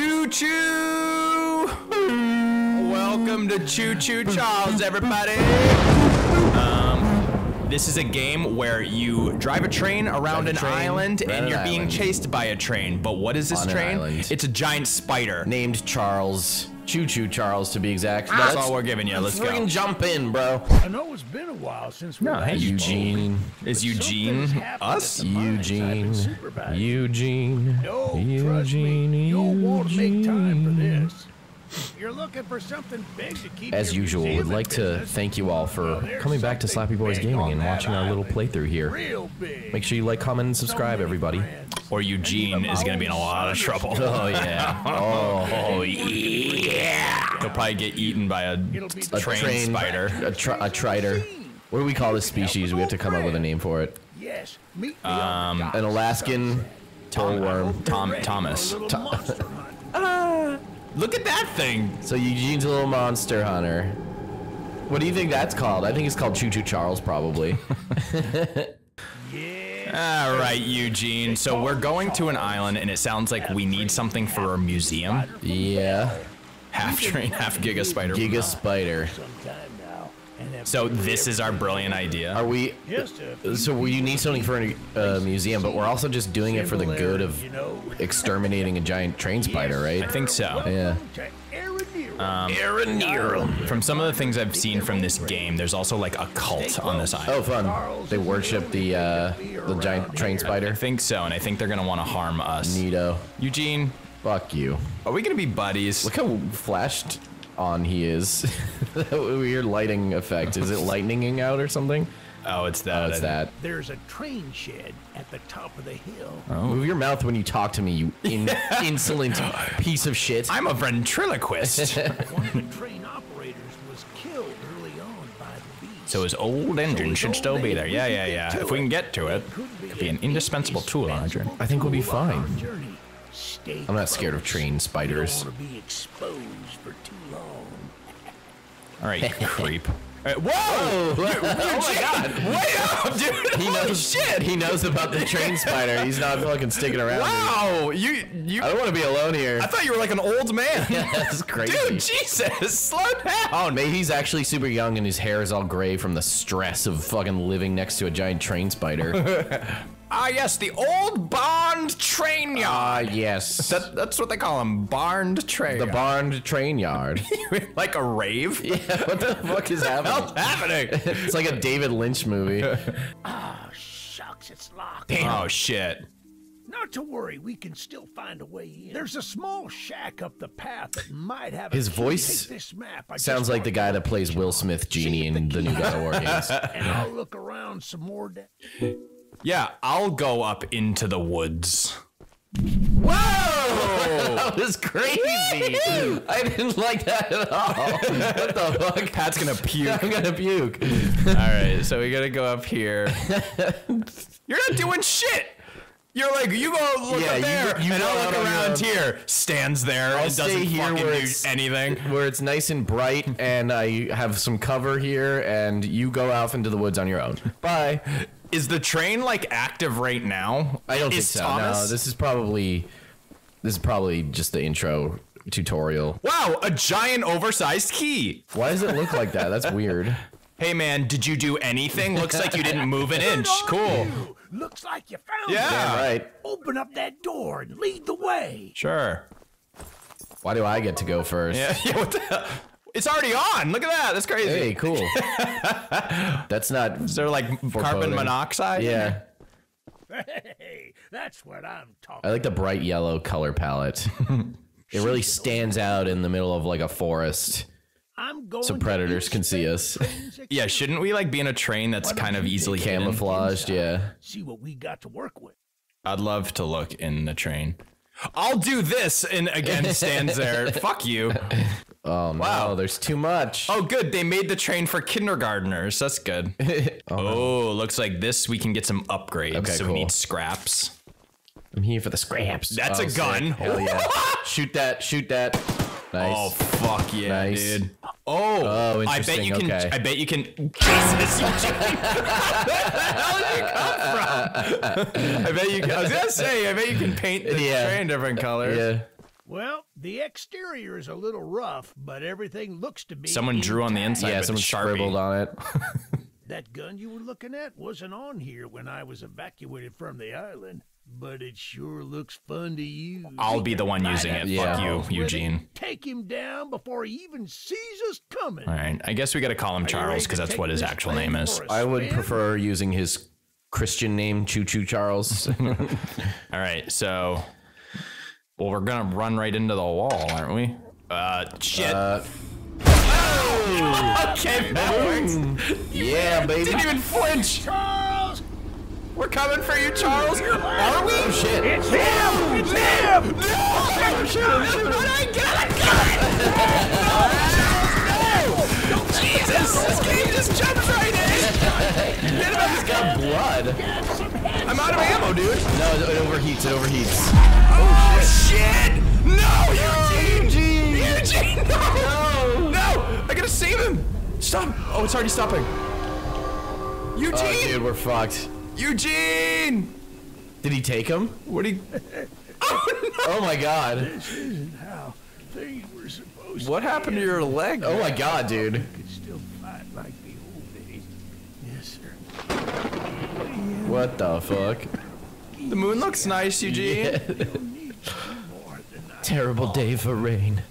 Choo choo! Welcome to Choo Choo Charles, everybody! Um, this is a game where you drive a train around a an train island and you're being island. chased by a train. But what is this On train? It's a giant spider. Named Charles. Choo Choo Charles, to be exact. That's all we're giving you. Let's go. Jump in, bro. I know it's been a while since we No, hey, Eugene. Is Eugene us? at the mines I've been Eugene. supervising. Eugene. No, trust Eugene. me, you'll want to make time for this. You're looking for something big to keep As usual, would museum in like to thank you all for Well, coming back to Slappy Boiz Gaming and that watching our little playthrough here. Real big. Make sure you like, comment, and subscribe, many everybody. friends. Or Eugene is gonna be in a lot of trouble. Oh yeah. Oh yeah. He'll probably get eaten by a A train, spider. A, tri- a triter. What do we call this species? We have to come up with a name for it. Yes, meet me Um, on the dock. An Alaskan tollworm. Tom Ready for a Thomas. little monster hunt. Look at that thing. So Eugene's a little monster hunter. What do you think that's called? I think it's called Choo Choo Charles, probably. yeah. All right, Eugene. So we're going to an island, and it sounds like we need something for a museum. yeah. Half train, half Giga Spider. Giga Spider. Sometime now. And then So this is our brilliant idea. Are we? So we need something for a uh, museum, but we're also just doing it for the good of exterminating a giant train spider, right? I think so. Yeah. Um, Aaron From some of the things I've seen from this game, there's also like a cult on this island. Oh, fun. They worship the uh, the giant train spider. I think so, and I think they're gonna want to harm us. Neato. Eugene, Fuck you. are we gonna be buddies? Look how flashed on he is. that weird lighting effect. Is it lightninging out or something? Oh, it's that. Oh, it's that. There's a train shed at the top of the hill. Oh. Move your mouth when you talk to me, you in- insolent piece of shit. I'm a ventriloquist. One of the train operators was killed early on by the beast. so his old engine should still be there. Yeah, yeah, yeah. If we can get to it, it'd be an indispensable tool on our journey. I think we'll be Tool our fine. Journey. Stay I'm not scared of close. train spiders. don't be exposed for too long. All right, creep. Uh, whoa! Oh, my god! Wait up, dude! He Holy knows shit! He knows about the train spider. He's not fucking sticking around. dude. Wow! You you. I don't want to be alone here. I thought you were like an old man. That's crazy. Dude, Jesus, slow down. Oh, maybe he's actually super young and his hair is all gray from the stress of fucking living next to a giant train spider. Ah, yes, the old barned train Ah, yard. yes. that, that's what they call them, barned train. the barned train yard. like a rave. yeah, what the fuck is happening? What's happening? It's like a David Lynch movie. Ah, shucks, it's locked. oh shit! Not to worry, we can still find a way in. There's a small shack up the path that might have. His a voice this map. I Sounds like the guy that plays Will Smith Genie in the new God of War games. And I'll look around some more. Yeah, I'll go up into the woods. Whoa! That was crazy. I didn't like that at all. What the fuck? Pat's gonna puke. I'm gonna puke. All right, so we gotta go up here. You're not doing shit. You're like, you go look Yeah, up there, you and I'll look around here. Stands there I'll and stay doesn't here fucking where do anything. Where it's nice and bright, and I have some cover here, and you go off into the woods on your own. Bye. Is the train like active right now? I don't Is think so. Thomas? No, this is probably this is probably just the intro tutorial. Wow, a giant oversized key. Why does it look like that? That's weird. Hey man, did you do anything? Looks like you didn't move an inch. Cool. You. Looks like you found Yeah. it. Damn right. Open up that door and lead the way. Sure. Why do I get to go first? Yeah, yeah, what the hell? It's already on. Look at that. That's crazy. Hey, cool. That's not. Is there like carbon monoxide? Yeah, Hey, that's what I'm talking. I like the bright yellow color palette. It really stands out in the middle of like a forest, I'm going. so to predators can see us. Yeah, shouldn't we like be in a train that's kind of easily hidden? Camouflaged, yeah. See what we got to work with. I'd love to look in the train. I'll do this, and again stands there. Fuck you. Oh no, Wow. there's too much. Oh, good. They made the train for kindergartners. That's good. Oh, oh, looks like this we can get some upgrades. Okay, so cool. we need scraps. I'm here for the scraps. That's Oh, a sick. gun. Hell yeah. shoot that, shoot that. Oh, nice. Oh fuck yeah, Nice. dude. Oh, Oh, I bet you can. okay. I bet you can. Jesus, Eugene. Where the hell did you come from? I bet you. Can, I was gonna say. I bet you can paint the Yeah. train different colors. Yeah. Well, the exterior is a little rough, but everything looks to be. Someone drew on the inside yeah, someone Sharpie. scribbled on it. That gun you were looking at wasn't on here when I was evacuated from the island, but it sure looks fun to use. I'll be the one using it. Yeah. Fuck you, Eugene. Take him down before he even sees us coming. All right. I guess we got to call him Charles because that's what his actual name is. I would prefer using his Christian name, Choo Choo Charles. All right. So, well, we're gonna run right into the wall, aren't we? Uh, shit. Uh, okay, that works. yeah, baby. Didn't even flinch. Charles! We're coming for you, Charles. Are we? Oh shit. It's him! It's him! Jesus, this game just jumps right in. Get him He's got blood. I'm out of ammo, dude. No, it it overheats. It overheats. Oh, oh shit! No, Eugene! Eugene, no! No! I gotta save him! Stop! Oh, it's already stopping. Eugene! Oh, dude, we're fucked. Eugene! Did he take him? What do you... Oh my god. This isn't how things were supposed What happened to your leg? Oh my god, dude. to could still fight like the old days. Yes, sir. What the fuck? The moon looks nice, Eugene. More Terrible day for rain.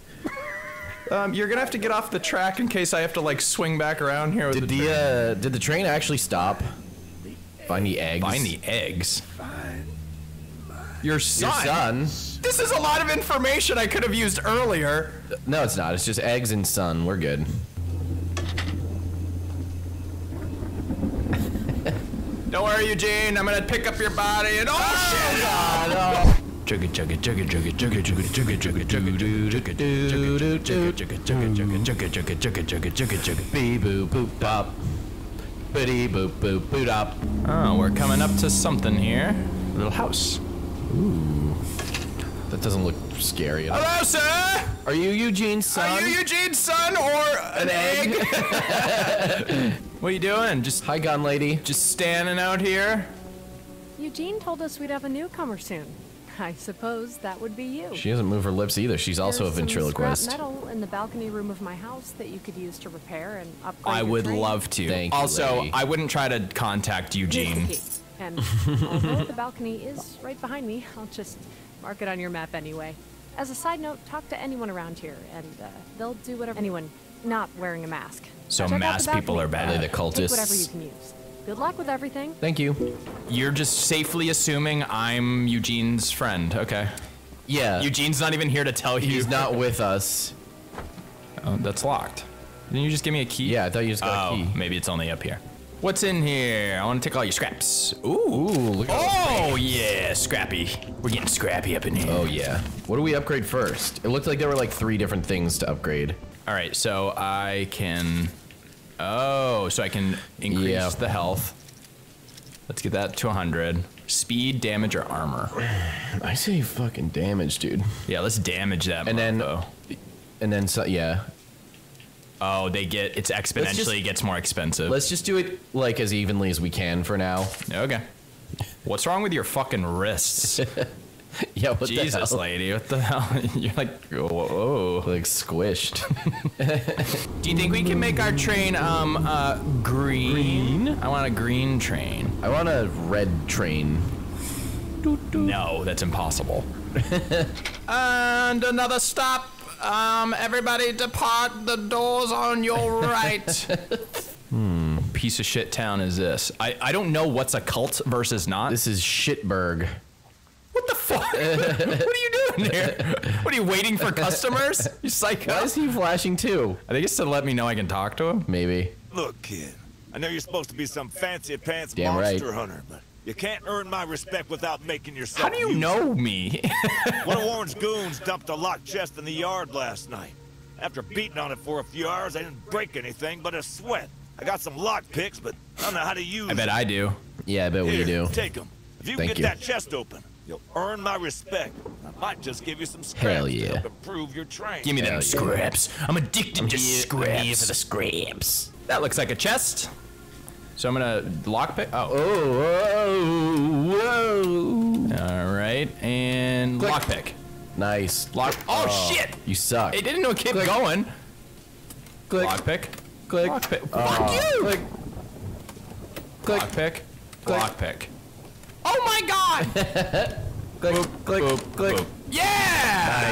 Um, you're gonna have to get off the track in case I have to like swing back around here with Did the the uh, did the train actually stop? Find the eggs. Find the eggs. find Your Your son. son? This is a lot of information I could have used earlier. No, it's not. It's just eggs and sun. We're good. Don't worry, Eugene. I'm gonna pick up your body and oh, shit! God! Jugga jugga jugga jugga jugga jugga jugga jugga jugga jugga jugga jugga jugga jugga jugga jugga jugga jugga jugga jugga. Bee boo boop bop. Biddy boop boop boot up. Oh, we're coming up to something here. A little house. Ooh. That doesn't look scary. at all. Hello, sir. Are you Eugene's son? Are you Eugene's son or an, egg? what are you doing? Just Hi, gun lady. just standing out here? Eugene told us we'd have a newcomer soon. I suppose that would be you. She doesn't move her lips either. She's also a There's some ventriloquist. Scrap metal in the balcony room of my house that you could use to repair and upgrade. I would train. love to. Thank you, also, lady. I wouldn't try to contact Eugene. And although the balcony is right behind me, I'll just mark it on your map anyway. As a side note, talk to anyone around here, and uh, they'll do whatever. Anyone not wearing a mask. So Check out the masked people are balcony. Are they bad. the cultists? Take whatever you can use. Good luck with everything. Thank you. You're just safely assuming I'm Eugene's friend. Okay. Yeah. Eugene's not even here to tell you. He's not with us. Oh, that's locked. Didn't you just give me a key? Yeah, I thought you just got Oh, a key. maybe it's only up here. What's in here? I want to take all your scraps. Ooh. Ooh, look at Oh yeah, scrappy. We're getting scrappy up in here. Oh yeah. What do we upgrade first? It looked like there were like three different things to upgrade. All right, so I can. Oh, so I can increase Yeah. the health. Let's get that to 100. Speed, damage, or armor. I say fucking damage, dude. Yeah, let's damage that. And then-. And then so yeah. Oh, they get it's exponentially just- gets more expensive. Let's just do it like as evenly as we can for now. okay. What's wrong with your fucking wrists? Yeah, what Jesus, lady, what the hell? You're like, whoa. Like squished. Do you think we can make our train um uh green? I want a green train. I want a red train. No, that's impossible. and another stop. Um, everybody depart. The doors on your right. hmm. Piece of shit town is this? I, I don't know what's a cult versus not. This is Shitberg. What the fuck? what are you doing here? What are you waiting for customers? You psycho. Why is he flashing too? I think it's to let me know I can talk to him. Maybe. Look, kid, I know you're supposed to be some fancy pants Damn right. monster hunter, but you can't earn my respect without making yourself. How do you useful. know me? One of Warren's goons dumped a locked chest in the yard last night. After beating on it for a few hours, I didn't break anything but a sweat. I got some lock picks, but I don't know how to use I bet them. I do. Yeah, I bet we Here, do. Take them. If you Thank can get you. that chest open, you'll earn my respect. I might just give you some scraps Hell to yeah. help improve your train. Give me them yeah. scraps. I'm addicted to scraps. the scraps. That looks like a chest. So I'm gonna lockpick. Oh, Oh, whoa, whoa. all right, and lockpick. Nice. Lock. Oh, oh, shit! You suck. It didn't know it kept going. Click. Lockpick. Click. Lockpick. Oh, Fuck you! Click. Click. Lockpick. Click. Lockpick. Oh my god! Click. Click. Boop, Click. boop. Yeah!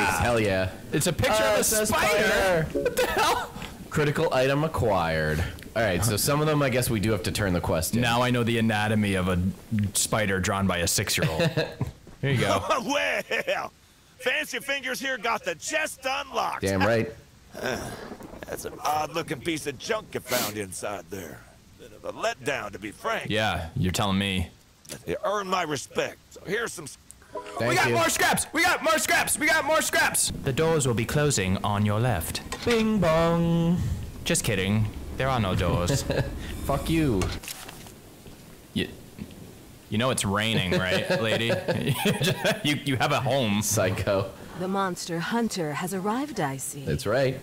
Nice. Hell yeah. It's a picture Uh, of a a spider. spider. What the hell? Critical item acquired. All right, so some of them I guess we do have to turn the quest in. Now I know the anatomy of a spider drawn by a six-year-old. Here you go. well, Fancy Fingers here got the chest unlocked. Damn right. That's an odd-looking piece of junk you found inside there. Bit of a letdown, to be frank. Yeah, you're telling me. You earned my respect. So here's some. Thank we got you. more scraps! We got more scraps! We got more scraps! The doors will be closing on your left. Bing bong. Just kidding. There are no doors. Fuck you. you, you know it's raining, right, lady? you, you have a home. Psycho. The monster hunter has arrived, I see. That's right.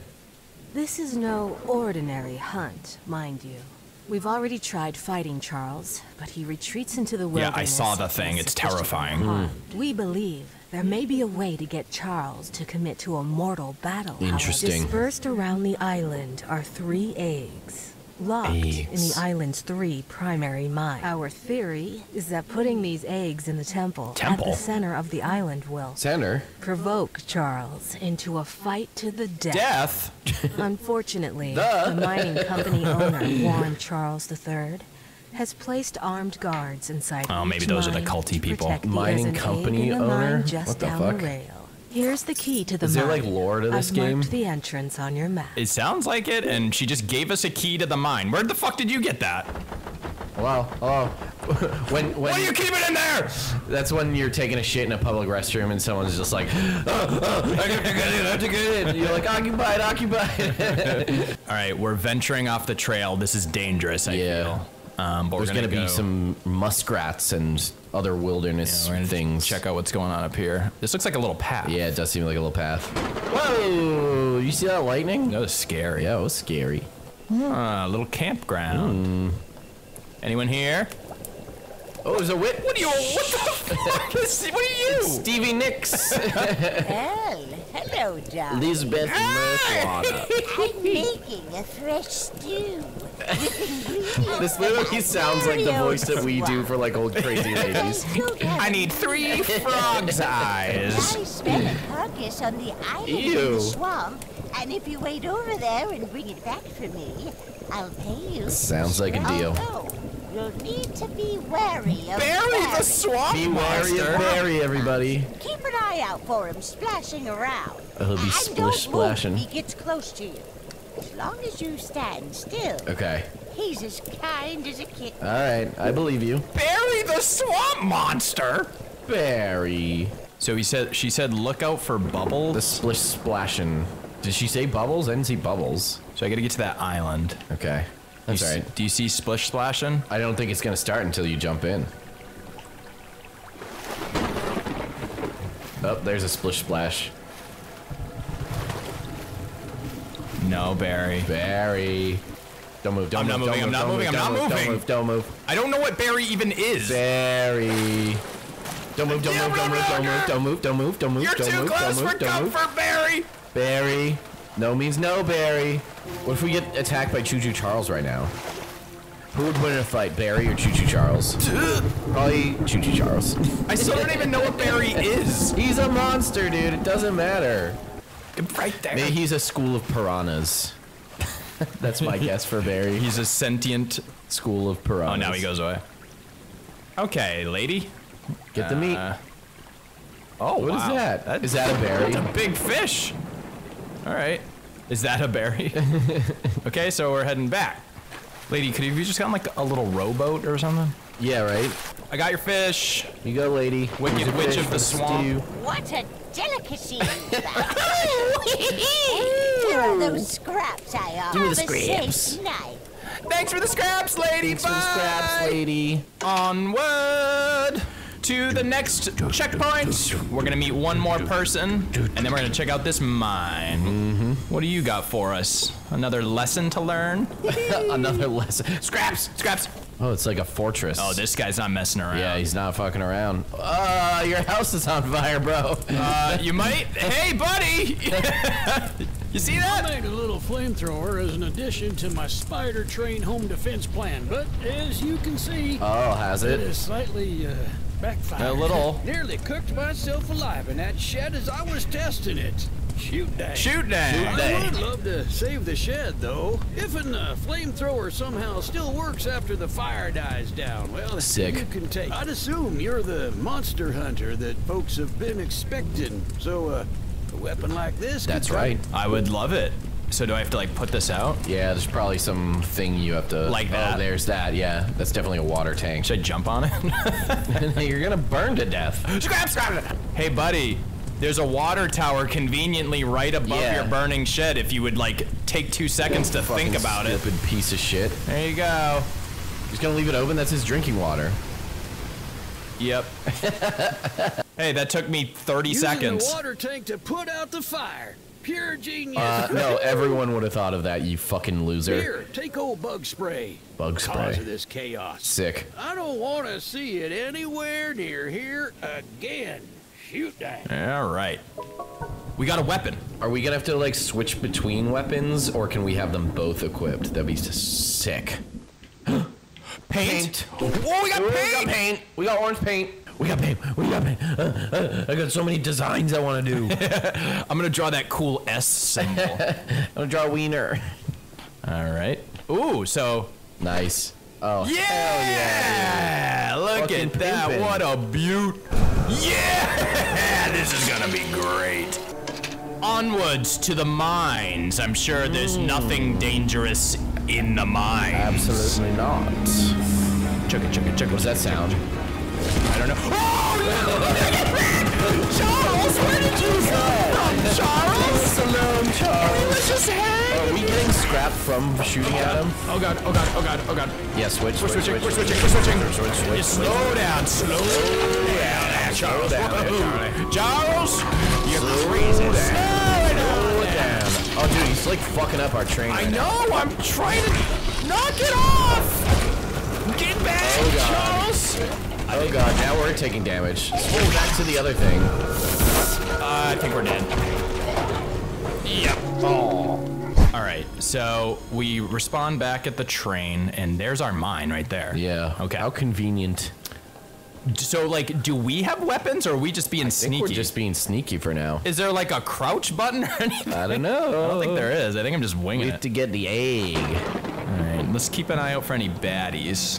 This is no ordinary hunt, mind you. We've already tried fighting Charles, but he retreats into the wilderness. Yeah. I saw the thing. It's terrifying. armed. Hmm. We believe there may be a way to get Charles to commit to a mortal battle. however. Interesting. Dispersed around the island are three eggs. Locked in the island's three primary mines. Our theory is that putting these eggs in the temple, Temple? at the center of the island will Center. provoke Charles into a fight to the death. Death? Unfortunately, the mining company owner, Warren Charles III, has placed armed guards inside Oh, maybe those are the mine culty people. the- Mining there's an egg company owner? Just What the down fuck? The rail. Here's the key to the Is there, mine. like, lore to this I've game? marked the entrance on your map. It sounds like it, and she just gave us a key to the mine. Where the fuck did you get that? Wow. Oh. when when What do you keep it in there? that's when you're taking a shit in a public restroom and someone's just like, oh, oh, I have to get in, I have to get in. You're like, occupied, occupied. All right, we're venturing off the trail. This is dangerous, I Yeah. feel. Um, but There's gonna, gonna, be go- some muskrats and other wilderness We're things. Check out what's going on up here. This looks like a little path. Yeah, it does seem like a little path. Whoa! You see that lightning? That was scary. Yeah, it was scary. Uh, a little campground. Anyone here? Oh, there's a whip. What are you? What the fuck? is- what are you? Stevie Nicks. Well, hello, darling. Elizabeth ah! Murkwater. I'm making a fresh stew. This literally sounds like the voice that we do for like old crazy ladies. I need three frog's eyes. I smell a carcass on the island in the swamp, and if you wait over there and bring it back for me, I'll pay you. Sounds like a deal. Although, you'll need to be wary of Barry the swamp Be wary of monster. Barry, everybody. Keep an eye out for him splashing around. Oh, he'll be and splish don't splashing. Move if he gets close to you. As long as you stand still, Okay. he's as kind as a kitten. All right, I believe you. Barry the swamp monster. Barry. So he said. She said, "Look out for The bubbles." splish splashing. Did she say bubbles? I didn't see bubbles. So I got to get to that island. Okay. That's you all s- Do you see splish splashing? I don't think it's gonna start until you jump in. Oh, there's a splish splash. No, Barry. Barry. Don't move, don't I'm move, not moving, I'm not moving, I'm don't moving. Don't move, don't move. I don't know what Barry even is. Barry. Don't move, don't move, don't move, don't move, don't move, don't move, don't move, You're too close for move, don't move. comfort, Barry. Barry. No means no, Barry. What if we get attacked by Choo Choo Charles right now? Who would win in a fight, Barry or Choo Choo Charles? Probably Choo Choo Charles. I still don't even know what Barry is. He's a monster, dude. It doesn't matter. Right there. Maybe he's a school of piranhas. That's my guess for Barry. He's a sentient. school of piranhas. Oh, now he goes away. Okay, lady. Get the meat. Uh, Oh, What is wow. that? That's Is that a berry? a big fish. All right. Is that a berry? okay, so we're heading back. Lady, could you just gotten like a little rowboat or something? Yeah, right. I got your fish. You go, lady. Wicked Here's witch of the swamp. stew. What a delicacy! Where are those scraps I offered? Give me the Have scraps. night. Thanks for the scraps, lady. Thanks for the scraps, Bye. lady. Onward to the next checkpoint. We're gonna meet one more person, and then we're gonna check out this mine. Mm-hmm. What do you got for us? Another lesson to learn? Another lesson. Scraps, scraps. Oh, it's like a fortress. Oh, this guy's not messing around. Yeah, he's not fucking around. Uh, your house is on fire, bro. Uh, you might. Hey, buddy. you see that? I that? made a little flamethrower as an addition to my spider train home defense plan, but as you can see, Oh, has it it? is slightly uh, backfired. A little. Nearly cooked myself alive in that shed as I was testing it. Shoot dang. Shoot down. I would love to save the shed, though. If an uh, flamethrower somehow still works after the fire dies down, well, Sick. you can take. I'd assume you're the monster hunter that folks have been expecting. So, uh, a weapon like this. That's come- right. I would love it. So do I have to like put this out? Yeah, there's probably some thing you have to. Like oh, that. Oh, there's that. Yeah, that's definitely a water tank. Should I jump on it? You're gonna burn to death. scrap, scrap. Hey, buddy. There's a water tower conveniently right above Yeah. your burning shed. If you would like take two seconds to think Fucking about it. Stupid piece of shit. There you go. He's gonna leave it open. That's his drinking water. Yep. hey, that took me 30 Using seconds. the water tank to put out the fire. Pure genius. Uh, no, everyone would have thought of that. You fucking loser. Here, take old bug spray. Bug Cause spray. of this chaos. Sick. I don't want to see it anywhere near here again. Shoot dang. All right. We got a weapon. Are we gonna have to like switch between weapons, or can we have them both equipped? That'd be sick. Paint. Oh, we got We got paint. We got orange paint. We got paint. We got paint. Uh, uh, I got so many designs I want to do. I'm gonna draw that cool S symbol. I'm gonna draw a wiener. All right. Ooh, so Nice. Oh yeah! yeah Look Fucking at that! pimpin'. What a beaut! Yeah! This is gonna be great. Onwards to the mines. I'm sure there's nothing dangerous in the mines. Absolutely not. Chugga chugga chugga. What's that sound? I don't know. Oh no! Charles, where did you come from, Charles? Alone, Charles. Let's just hang. Are we getting scrapped from shooting at him? Oh god! Oh god! Oh god! Oh god! Yeah, switch. We're switch, switching. We're switch, switching. We're switching. Switch, switch, switch. slow down. Slow down, there, Charles. down. Charles, you're crazy. Slow down. Oh, dude, he's like fucking up our train. I know. I'm trying to knock it off. Get back, Oh, Charles. Oh god, now we're taking damage. Swing back to the other thing. Uh, I think we're dead. Yep. Oh. All right. So we respawn back at the train, and there's our mine right there. Yeah. Okay. How convenient. So, like, do we have weapons, or are we just being I think sneaky? we're just being sneaky for now. Is there like a crouch button or anything? I don't know. I don't think there is. I think I'm just We winging have it. to get the egg. All right, let's keep an eye out for any baddies.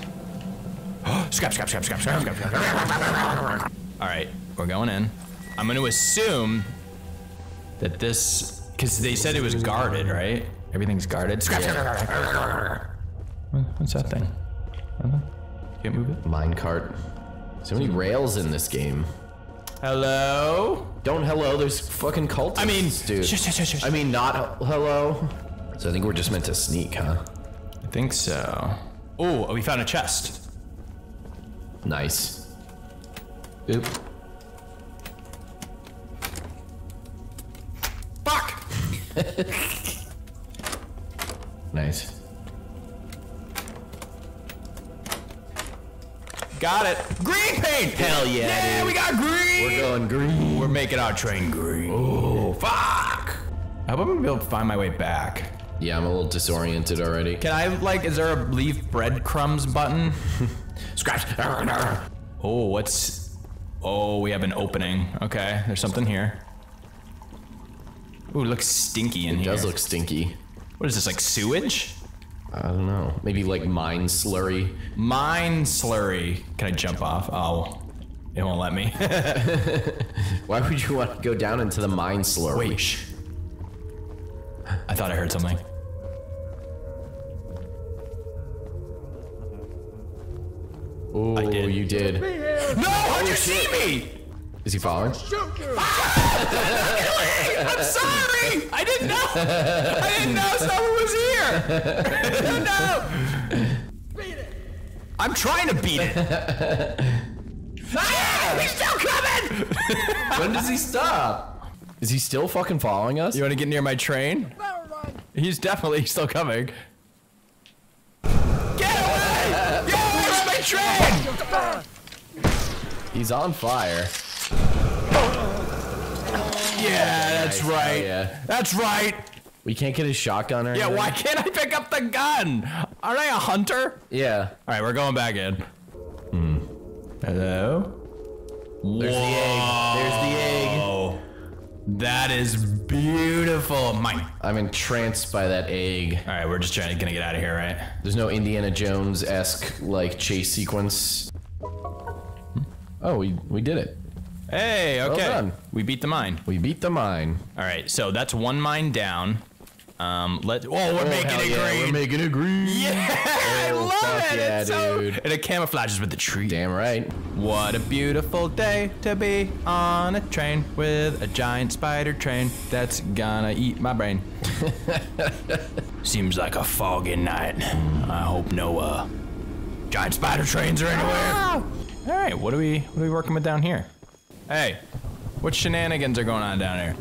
scrap, scrap, scrap, scrap, scrap, scrap, scrap. All right, we're going in. I'm going to assume that this, because they said it was guarded, right? Everything's guarded. Scrap, scrap, scrap, scrap, scrap. What's that thing? Nothing? Can't move it. Minecart. So many rails in this game. Hello? Don't hello, there's fucking cultists, I mean, dude. shush, shush, shush, shush. I mean, not hello. So I think we're just meant to sneak, huh? I think so. Oh, we found a chest. Nice. Oop. Fuck! Nice. Got it. Green paint! Hell yeah, Yeah, dude. we got green! We're going green. We're making our train green. Oh, fuck! I hope I'm gonna be able to find my way back. Yeah, I'm a little disoriented already. Can I, like, is there a leave breadcrumbs button? Scratch. Oh, what's. Oh, we have an opening. Okay, there's something here. Ooh, it looks stinky in It here. It does look stinky. What is this, like sewage? I don't know. Maybe like mine slurry. Mine slurry. Can I jump off? Oh, it won't let me. Why would you want to go down into the mine slurry? Wait. I thought I heard something. Oh, I did. you did. No, how'd you see me? Is he following? I'm sorry. I didn't know. I didn't know someone was here. no. I'm trying to beat it. ah, he's still coming. when does he stop? Is he still fucking following us? You want to get near my train? He's definitely still coming. Train! He's on fire. Yeah, that's Nice. Oh, right. Oh, yeah. That's right. We can't get his shotgun or Yeah, anything? why can't I pick up the gun? Aren't I a hunter? Yeah. All right, we're going back in. Hmm. Hello? There's the egg. There's the egg. That is beautiful. Mike. I'm entranced by that egg. All right, we're just trying to gonna get out of here, right? There's no Indiana Jones esque like chase sequence. Hmm. Oh, we we did it. Hey, okay. done. We beat the mine. We beat the mine. All right, so that's one mine down. Um, let. Oh, we're making hell it yeah, green. We're making it green. yeah, I Oh, love it. yeah, it's so, dude. and it camouflages with the tree. Damn right. What a beautiful day to be on a train with a giant spider train that's gonna eat my brain. Seems like a foggy night. I hope no uh giant spider trains are anywhere. All right, what are we what are we working with down here? Hey, what shenanigans are going on down here?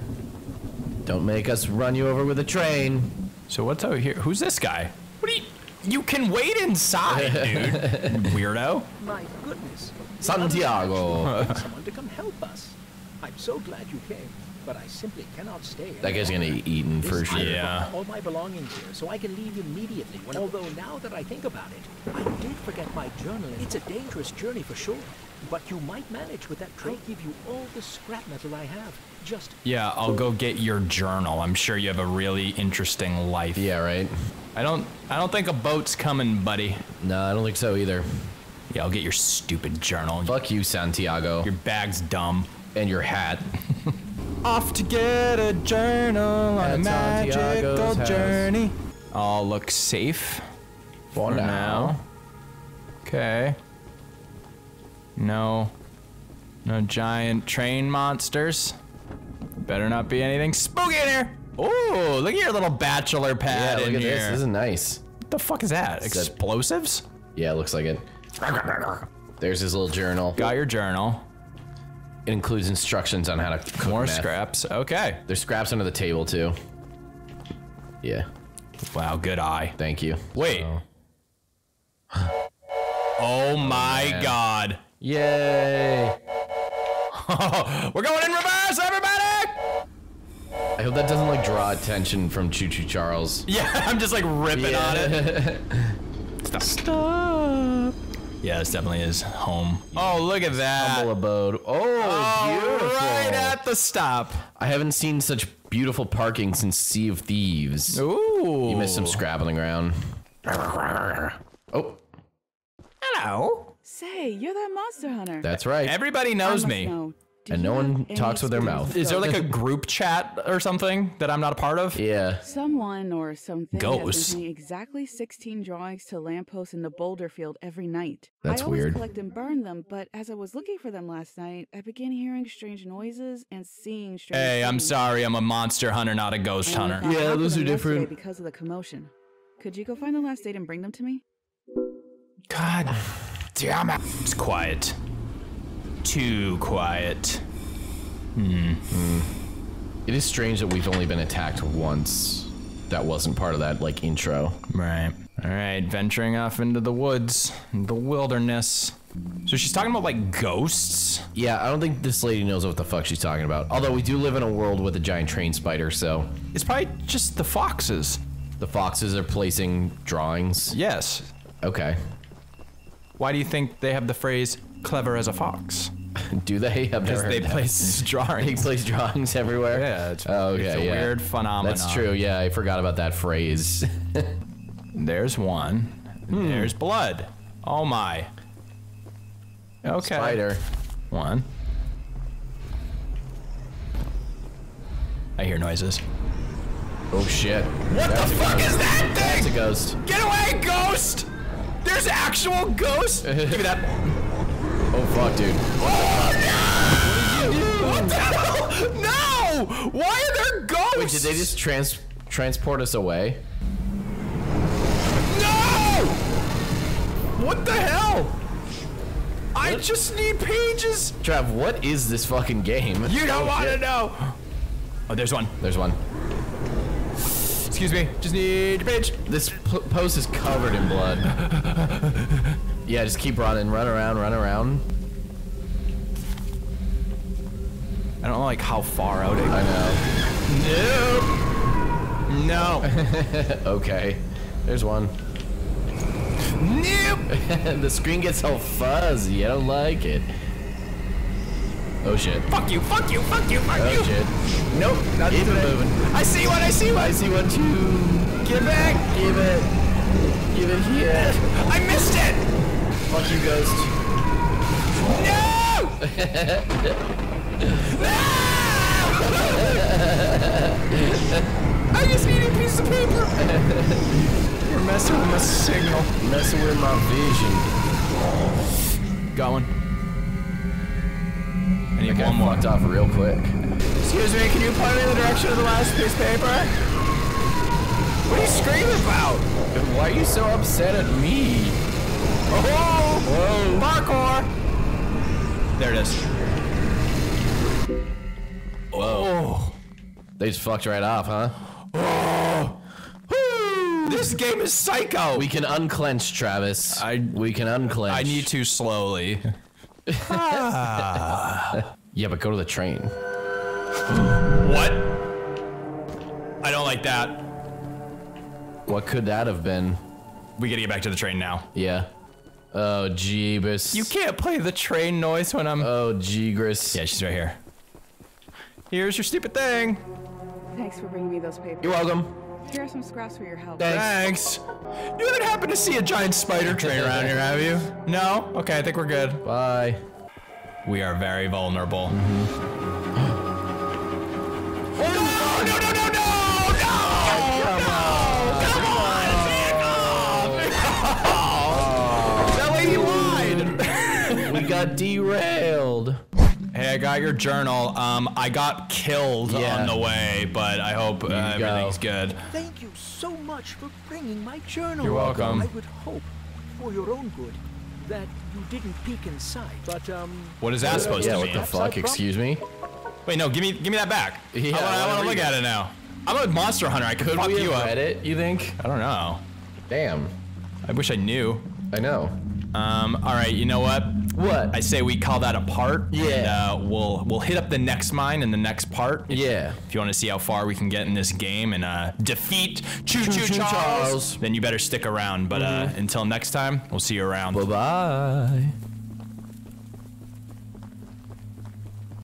Don't make us run you over with a train. So what's over here? Who's this guy? What do you? You can wait inside, dude. Weirdo. My goodness. Santiago. Someone to come help us. I'm so glad you came, but I simply cannot stay. that guy's gonna any get eaten for This sure. I Yeah. All my belongings here, so I can leave immediately. When, although now that I think about it, I did forget my journal. It's a dangerous journey for sure, but you might manage with that train. I'll give you all the scrap metal I have. Just Yeah, I'll go get your journal. I'm sure you have a really interesting life. Yeah, right. I don't I don't think a boat's coming, buddy. No, I don't think so either. Yeah, I'll get your stupid journal. Fuck you, Santiago. Your bag's dumb. and your hat. Off to get a journal on a magical Santiago's house. journey. All look safe For for now. now. Okay. No. No giant train monsters. Better not be anything spooky in here. Oh, look at your little bachelor pad Yeah, look in at here. this. This is nice. What the fuck is that? It's a- Explosives? Yeah, it looks like it. There's his little journal. Got your journal. It includes instructions on how to cook More meth. scraps. Okay. There's scraps under the table too. Yeah, Wow, good eye. thank you. Wait. Oh, oh my man. god. Yay! We're going in reverse, everybody! I hope that doesn't like draw attention from Choo Choo Charles. Yeah, I'm just like ripping on it. Stop. Stop. Yeah, this definitely is home. Oh, look at that. Humble abode. Oh, Oh, beautiful. right at the stop. I haven't seen such beautiful parking since Sea of Thieves. Ooh. You missed some scrabbling around. Oh, Hello. Say, you're that monster hunter. that's right. Everybody I knows must me. know, do And no one talks with their mouth. Is there like a group chat or something that I'm not a part of? yeah. Someone or something Ghosts. has been exactly 16 drawings to lampposts in the boulder field every night. That's I always weird. collect and burn them, but as I was looking for them last night, I began hearing strange noises and seeing strange Hey, I'm sorry. I'm a monster hunter, not a ghost I only hunter. Yeah, those are different. Because of the commotion. Could you go find the last date and bring them to me? God damn it. It's quiet. Too quiet. Hmm. It is strange that we've only been attacked once. That wasn't part of that like intro. Right. All right, venturing off into the woods, the wilderness. So she's talking about like ghosts. Yeah, I don't think this lady knows what the fuck she's talking about. Although we do live in a world with a giant train spider, so It's probably just the foxes. the foxes are placing drawings. Yes. Okay. Why do you think they have the phrase "clever as a fox"? Do they? I've never Because heard they that. place They drawings. place drawings everywhere. Yeah, it's, Oh, okay, it's a yeah. weird phenomenon. That's true. Yeah, I forgot about that phrase. There's one. Hmm. There's blood. Oh my. Okay. Spider. One. I hear noises. Oh shit. What the fuck is that thing? It's a thing? ghost. Get away, ghost! There's actual ghost. Give me that. Oh fuck, dude. What the hell? No! Why are there ghosts? Wait, did they just trans transport us away? No! What the hell? I just need pages. Trav, what is this fucking game? You don't Oh, want to know. Oh, there's one. There's one. Excuse me. Just need your page. This p- post is covered in blood. yeah, just keep running, run around, run around. I don't know like how far out it. I know. Nope. No. okay. There's one. Nope. the screen gets all fuzzy. I don't like it. Oh shit. Fuck you. Fuck you. Fuck you. Fuck Oh you. shit. Nope. Not Keep it. moving. I see one. I see one. I see one too. Get back. Give it. Give it here. I missed it. Fuck you, ghost. No! I just need a piece of paper. You're messing with my signal. Messing with my vision. Going. I need That guy one more. off real quick. Excuse me, can you point me in the direction of the last piece of paper? What are you screaming about? And why are you so upset at me? Oh! Whoa. Parkour! There it is. Whoa. Oh. They just fucked right off, huh? Oh. This game is psycho! We can unclench, Travis. I- we can unclench. I need to slowly. Ah. Yeah, but go to the train. What? I don't like that. What could that have been? We gotta get back to the train now. Yeah. Oh, Jeebus. You can't play the train noise when I'm. Oh, Jeegris. yeah, she's right here. Here's your stupid thing. Thanks for bringing me those papers. You're welcome. Here are some scraps for your help. Thanks. You haven't happened to see a giant spider train around here, have you? No? Okay, I think we're good. Bye. We are very vulnerable. no, no, got derailed. Hey, I got your journal. Um, I got killed Yeah. on the way, but I hope uh, you go. everything's good. Thank you so much for bringing my journal. You're welcome. I would hope, for your own good, that you didn't peek inside. But um, What is that supposed Yeah, to what the fuck? Excuse me? Wait, no, give me, give me that back. Yeah, I wanna, I I wanna wanna look at it now. I'm a monster hunter. I could, Could fuck we you have up. read it, you think? I don't know. Damn. I wish I knew. I know. Um, all right, you know what? What? I say we call that a part. Yeah. And, uh, we'll we'll hit up the next mine in the next part. Yeah. If you want to see how far we can get in this game and uh, defeat Choo Choo Choo-Choo Charles, Charles. then you better stick around. But uh, until next time, we'll see you around. Bye bye.